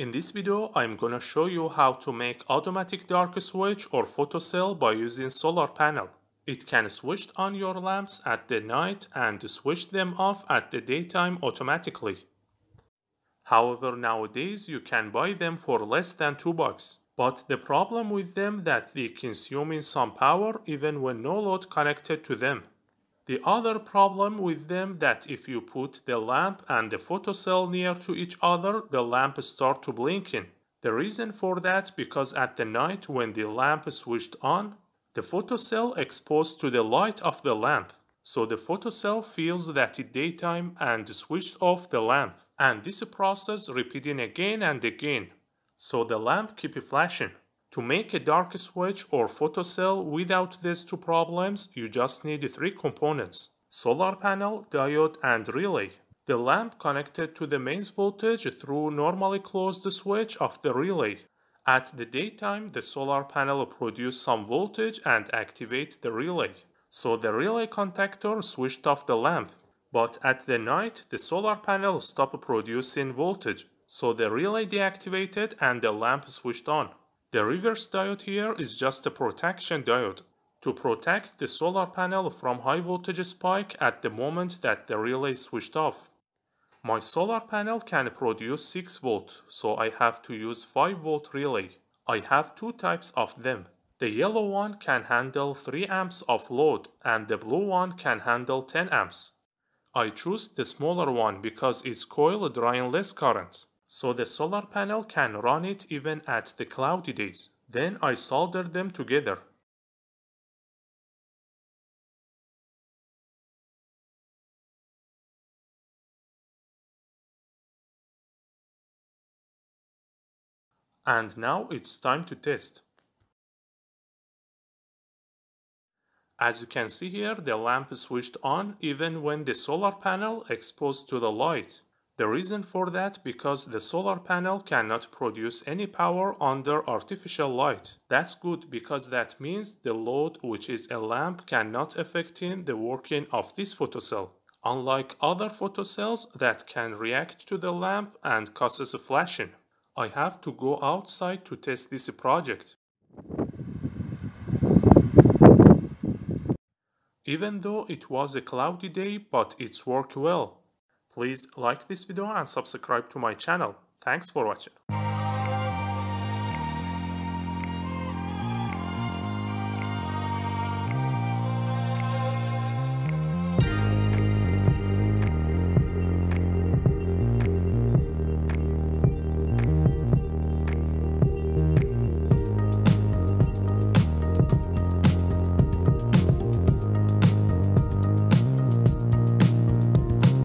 In this video, I'm gonna show you how to make automatic dark switch or photocell by using solar panel. It can switch on your lamps at the night and switch them off at the daytime automatically. However, nowadays you can buy them for less than 2 bucks. But the problem with them that they consuming some power even when no load connected to them. The other problem with them that if you put the lamp and the photocell near to each other, the lamp start to blinking. The reason for that because at the night when the lamp switched on, the photocell exposed to the light of the lamp. So the photocell feels that it's daytime and switched off the lamp. And this process repeating again and again. So the lamp keep flashing. To make a dark switch or photocell without these two problems, you just need three components. Solar panel, diode, and relay. The lamp connected to the mains voltage through normally closed switch of the relay. At the daytime, the solar panel produce some voltage and activate the relay. So the relay contactor switched off the lamp. But at the night, the solar panel stopped producing voltage. So the relay deactivated and the lamp switched on. The reverse diode here is just a protection diode to protect the solar panel from high voltage spike at the moment that the relay switched off. My solar panel can produce 6 volt, so I have to use 5 volt relay. I have two types of them. The yellow one can handle 3 amps of load and the blue one can handle 10 amps. I choose the smaller one because its coil drawing less current so the solar panel can run it even at the cloudy days. Then I solder them together. And now it's time to test. As you can see here, the lamp switched on even when the solar panel exposed to the light. The reason for that because the solar panel cannot produce any power under artificial light. That's good because that means the load which is a lamp cannot affect in the working of this photocell. Unlike other photocells that can react to the lamp and causes flashing. I have to go outside to test this project. Even though it was a cloudy day, but it's worked well. Please like this video and subscribe to my channel. Thanks for watching.